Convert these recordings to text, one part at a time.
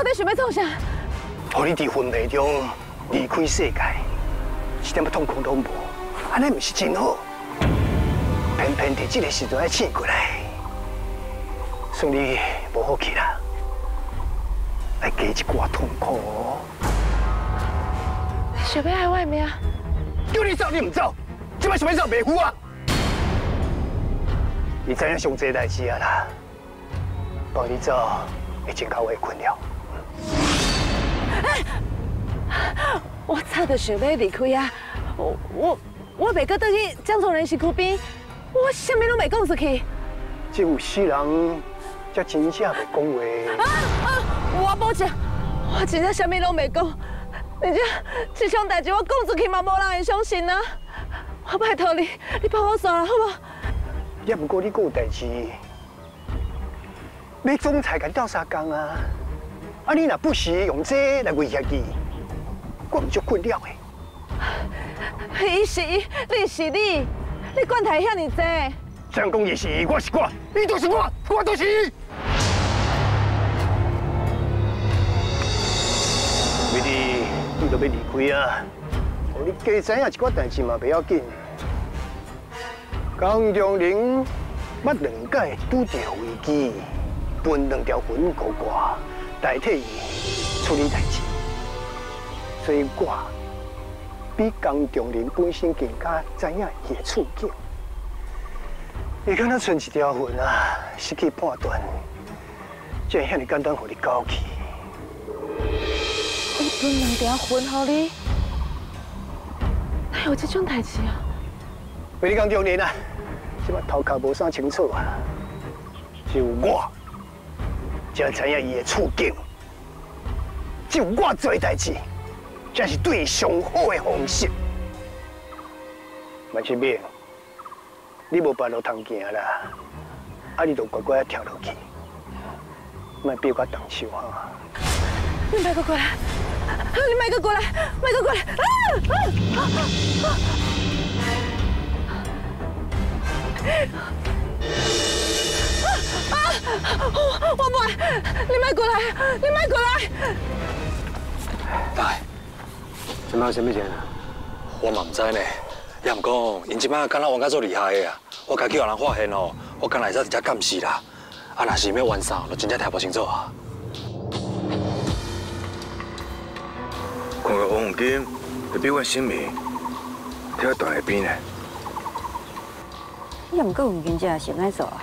到底想要做啥？和你伫婚礼中离开世界，一点痛苦都无，安尼唔是真好？偏偏伫这个时阵要醒过来，算你无好气啦，来加一寡痛苦。想要爱外面啊？叫你走你唔走，今摆想要走袂赴啊？你知影上这代志啊啦，帮你走会增加我的困扰。我早就想要离开啊！我我我袂搁倒去江崇仁尸躯边，我什么拢未讲出去。只有死人才真正袂讲话。啊啊！我保证，我真正啥物拢未讲。而且这种代志我讲出去嘛，无人会相信啊！我拜托你，你帮我算了，好不好？也不过你有代志，要总裁跟你斗三工啊！啊，你若不时用这来威胁伊，我唔就困了的。伊是伊，你是你，你管他遐尼多？张公也是伊，我是我，你都是我，我都是伊。妹弟，你都要离开啊！你加知影一寡代志嘛，不要紧。江中林捌两届拄着危机，分两条魂过挂，代替伊处理代志。所以我比江中林本身更加知影伊的处境。伊敢若剩一条魂啊，失去判断，才会遐尼简单，互你交去。我分两条魂互你，哪有这种代志啊？为你江中林啊！即摆头壳无啥清楚啊，只有我才知影伊的处境，只有我做代志，才是对伊上好的方式。万千明，你无别路通行啦，啊，你就乖乖跳落去，莫别我动手哈。你别个过来，你别个过来，别个过来！啊！啊！我我不爱，你卖过来，你卖过来！大，今麦有什么钱啊？我嘛唔知呢，也唔讲，因即摆敢若玩甲做厉害的啊！我家叫人发现哦，我敢来在直接干死啦！啊，若是要完啥，就真正听不清楚啊！看个黄金，会比我性命跳断一边呢。也毋过有人家是爱做啊，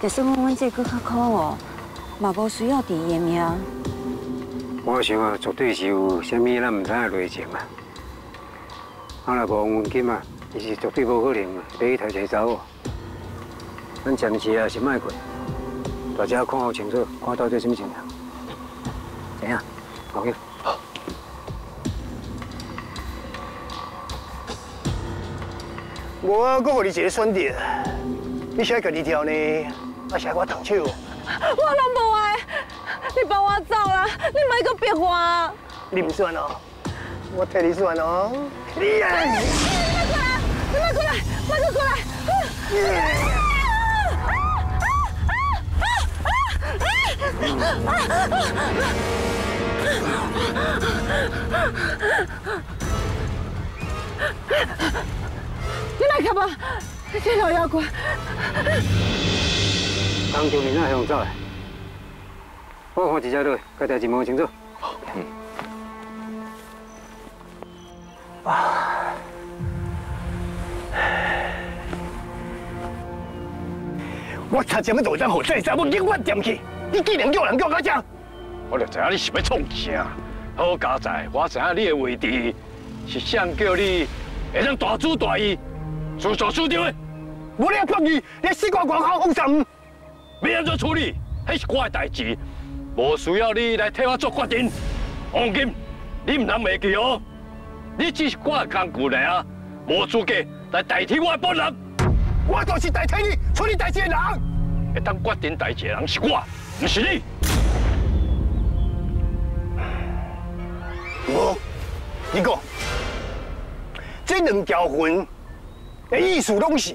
就算我阮这搁较苦哦，嘛无需要伫伊的命。我想啊，绝对是有啥物咱毋知的内情啊。啊，若无黄金啊，伊是绝对无可能要去抬车走哦。咱暂时啊是卖过，大家看好清楚，看到底什么情况。怎样？OK。我我给你一个选择，你想家己跳呢，还是我动手？我拢无爱，你帮我走啦，你莫搁逼我。你唔算哦，我替你算哦。你啊！你莫过来，你莫过来，莫过来！你来干嘛？这老妖怪！刚就你那向走，我看一下路，该代志问清楚。嗯。啊！我差点要做张好仔，怎么永远点去？你竟然叫人叫我讲，我就知影你是要创啥。好家在，我知影你的位置是想叫你会当大主大义。做做输掉的，无你要抗议，你死光光好放心。要安怎处理，那是我的代志，无需要你来替我做决定。王金，你唔能忘记哦，你只是我的工具尔啊，无资格来代替我的本人。我就是代替你处理代志的人，会当决定代志的人是我，不是你。我，你讲。这两条魂的意思拢是，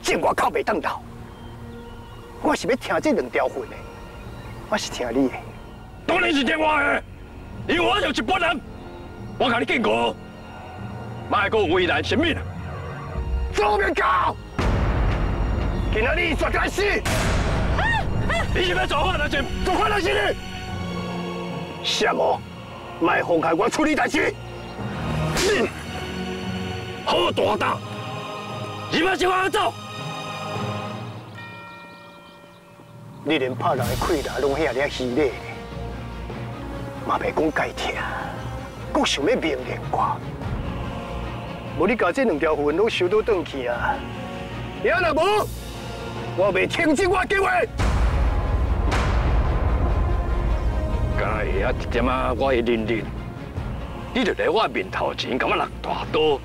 这我靠袂当斗。我是要听这两条魂的，我是听你的。当然是听我的，因为我就是一般人。我甲你警告，卖个为难性命。做咩搞？今仔日绝对死！你是要做法还是做法来死你？什么？卖放开我处理代志。好大胆！你要是我走，你连拍人的溃烂拢遐尔稀咧，嘛袂讲该听，阁想要命令我。无你把这两条魂都收到转去啊！要若无，我袂停止我计划。敢会啊一点啊，我会认认。你就在我面头前，甲我落大刀，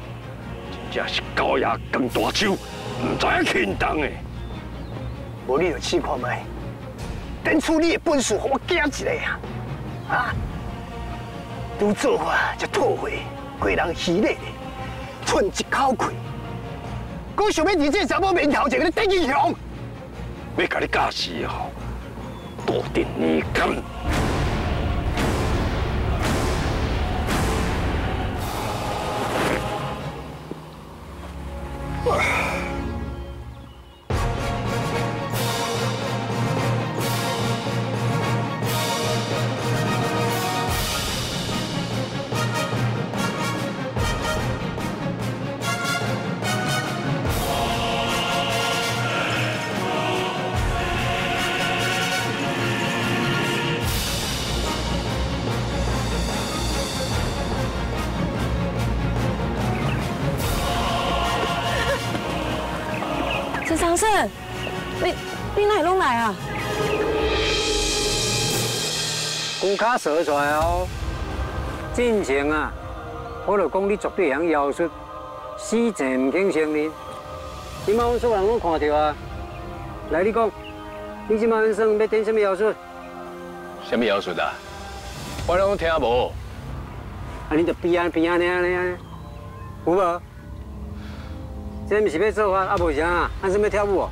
真正是高压跟大手，唔知影轻重的。无你就试看卖，等处你的本事，互我惊一下啊！啊！拄做我才吐血，规人虚咧。吞一口气，我想要你这查某面头前个第英雄，要甲你教死哦，多定你敢？陈长胜，你你哪拢来啊？公卡说出来哦，进前啊，我就讲你绝对像妖术，死前唔肯承认。今麦我所有人拢看到啊，来你讲，你今麦人生要点什么妖术？什么妖术啊？我拢听无。啊，你就边啊边啊呢呢，有无？这毋是要做法，啊无啥，还是要跳舞？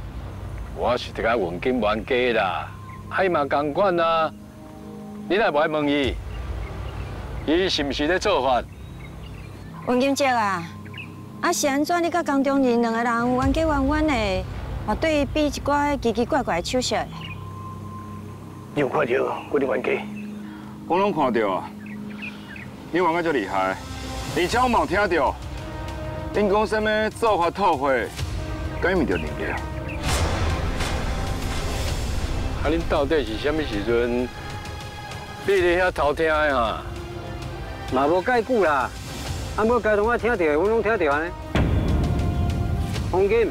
我是一个黄金玩家啦，海嘛共款啦。你来爱问伊，伊是毋是在做法？文金姐啊，啊是安怎？你甲江中人两个人冤家冤冤的，啊对比一寡奇奇怪怪的手势。你有看到我的冤家？我拢看到啊，你玩个足厉害，而且我冇听到。因讲什么做法透血，改咪着能力。啊，恁到底是什么时阵？你伫遐偷听的哈？嘛无介久啦，啊，无该同我听到的，我拢听到呢。黄金，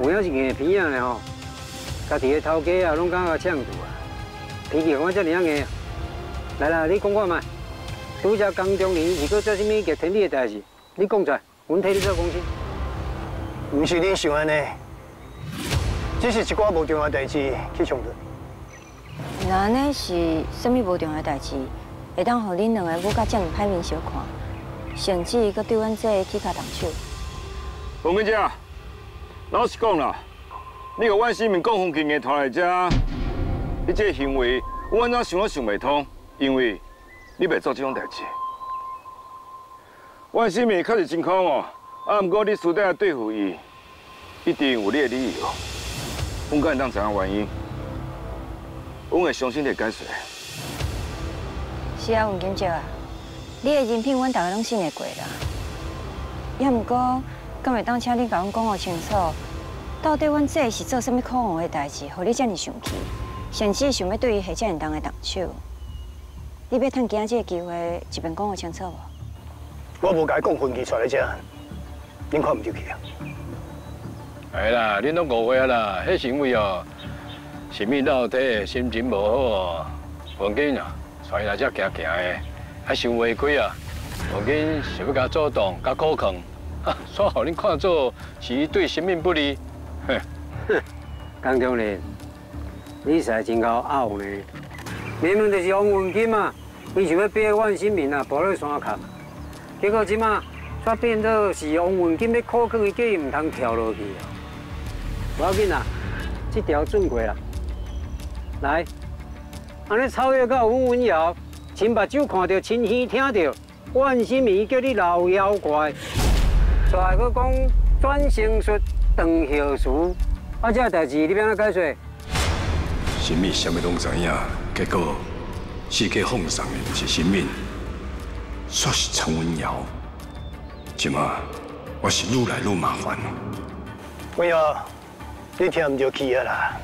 有影是硬皮啊的吼，家己的头家啊，拢敢甲抢住啊，脾气我遮尔硬。来啦，你讲看嘛，拄则江中年是搁做什么逆天理的代志？你讲出来，阮替你做公司。唔是你想安尼，只是一寡无重要代志去冲突。那安尼是甚么无重要代志？会当互恁两个我甲这么歹面相看，甚至搁对阮这起骹动手。黄文姐，老实讲啦，你甲万新民讲风景的拖来遮，你这行为我安怎想都想袂通，因为你袂做这种代志。万新民确实真可恶，啊，不过你私底下对付伊，一定有你的理由。阮敢会当知影原因？阮会相信你解释。是啊，文金姐啊，你的人品阮大家拢信得过啦。也毋过，敢会当请你甲阮讲个清楚，到底阮这是做什么可恶的代志，互你这么生气，甚至想要对伊下这严重的动手？你要趁今仔这个机会，一边讲个清楚无？我无甲伊讲分期出来遮，恁看唔入去啊？系啦，恁拢误会啦，迄是因为哦，什么老体心情无好哦，黄金啊，所以来遮行行的，还想违规啊，黄金想要甲主动、甲可抗，啊，所好恁看做是对生命不利，哼，江中人，你实在真够傲呢，明明就是王文金嘛，伊想要逼万新民啊，步入山坎，结果即马煞变做是王文金要考去，叫伊唔通跳落去哦。不要紧啦，这条准过啦。来，安尼超越到阮文瑶，亲目睭看到，亲耳听到，万心明叫你老妖怪。再个讲转生术、长寿术，啊，这代志你要安怎解说？神秘什么拢知影，结果世界奉上的是神明，说是陈文瑶。即马我是愈来愈麻烦。文瑶，你听唔着气啊啦！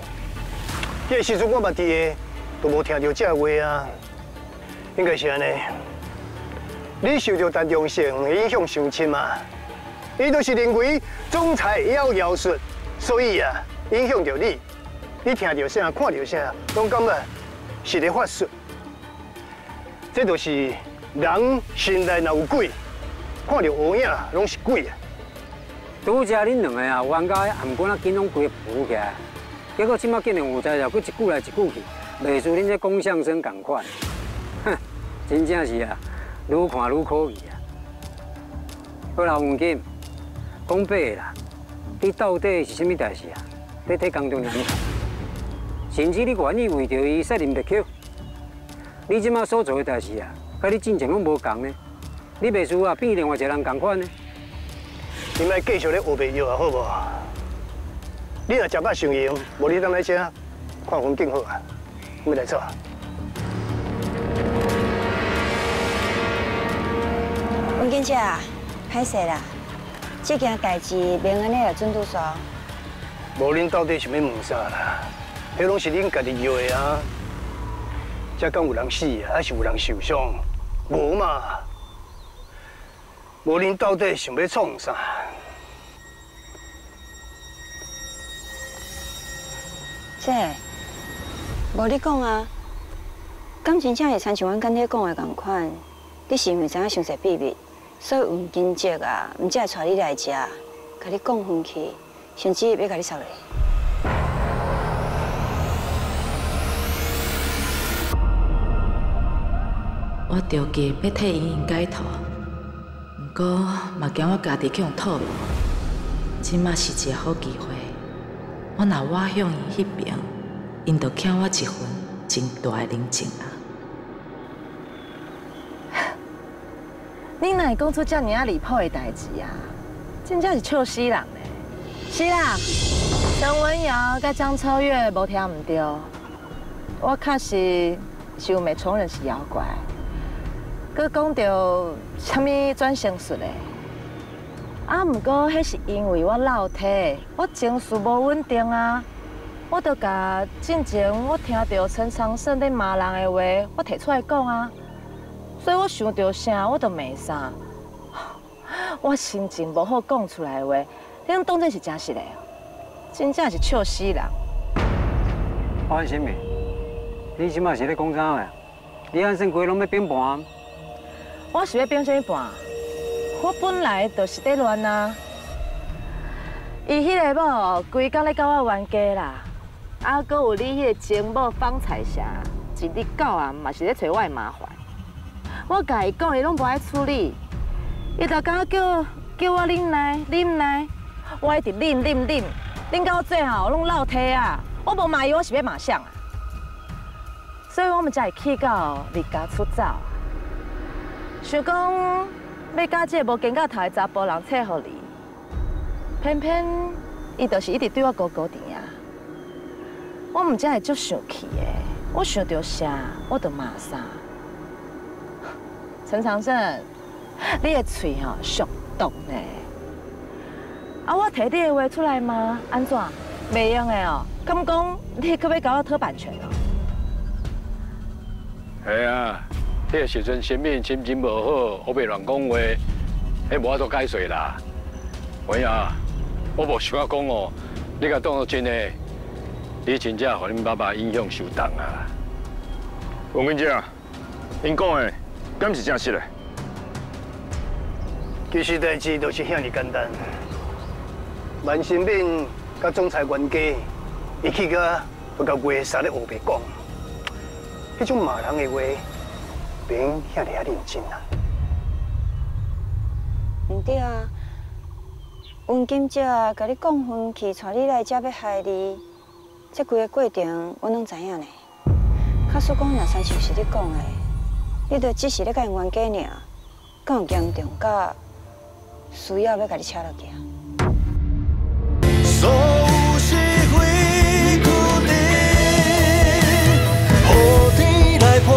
迄时阵我捌伫个，都无听到这话啊。应该是安尼，你受到陈忠胜影响伤深啊？伊都是认为总裁要妖术，所以啊，影响着你。你听到啥，看到啥，拢感觉是咧发术。这都是人心内若有鬼，看到乌影拢是鬼啊！拄则恁两个啊，冤家暗管啊，紧拢规浮起来，结果即马竟然有才了，佫一句来一句去，袂输恁这讲相声共款。哼，真正是啊，愈看愈可疑啊！好啦，黄金，讲白啦，你到底是啥物代志啊？在替江中人看。甚至你愿意为着伊杀林灭口，你即马所做的代志啊，甲你进前拢无共呢？你袂输啊，变另外一个人共款呢？你莫继续咧学白药啊，好无？你若食饱上瘾，无你当来遮看风景好啊，要来做。文娟姐，歹势啦，这件代志明安尼来准拄煞。无恁到底是要问啥啦？迄拢是恁家己要的啊！才讲有人死啊，还是有人受伤？无嘛？无恁到底想要创啥？姐，无你讲啊，感情真会参像阮刚才讲的同款，你是因为知影伤势秘密，所以有金姐啊，唔才会带你来遮，甲你讲分去，甚至要甲你杀了。我着急要替莹莹解脱，不过嘛惊我家己去互套路。即马是一个好机会，我若我向伊迄边，因着欠我一份真大的人情啊！你哪会讲出遮尔啊离谱的代志啊？真正是笑死人嘞！是啦，张文瑶甲张超越无听毋对，我确实是有没承认是妖怪。佮讲到什么转生术嘞？啊，不过迄是因为我老体，我情绪无稳定啊。我都甲之前我听到陈长胜在骂人的话，我提出来讲啊。所以我想到啥，我都骂啥。我心情无好讲出来的话，你当真是真实的？真正是笑死人。安心未？你即马是咧讲啥话？你安生规拢要变盘？我是要变什么办？我本来就是在乱啊！伊迄个某规工咧教我冤家啦，啊，搁有你迄个情某方彩霞，一日到晚嘛是咧找我的麻烦。我甲伊讲，伊拢无爱处理，伊就刚叫叫我忍耐忍耐，我一直忍忍忍，忍到最后拢落体啊！我无骂伊，我是要骂谁啊？所以我们才会气到离家出走。想讲要甲这个无见到头的查甫人撮合你，偏偏伊就是一直对我高高甜啊！我唔知会足生气的，我想到啥我就骂啥。陈长胜，你的嘴吼俗毒呢？啊，我提你的话出来吗？安怎？袂用的哦。敢讲你可要搞我偷版权哦？系啊。迄个时阵心面心情无好，我袂乱讲话，迄无法度解释啦。喂啊，我无想要讲哦，你甲当作真的，你真正互恁爸爸影响受重啊。王文姐，因讲的敢是真实的？其实代志就是遐尼简单。万新敏甲总裁冤家，伊去个要甲话杀咧后边讲，迄种骂人的话，免遐尼啊认真啊。唔对啊，温金姐甲你讲分去，带你来这要害你，这规个过程我拢知影呢。假使讲若三像是你讲的，你都只是咧甲因冤家尔，更有严重到需要要甲你扯落去啊？所有是非注定，雨天来破。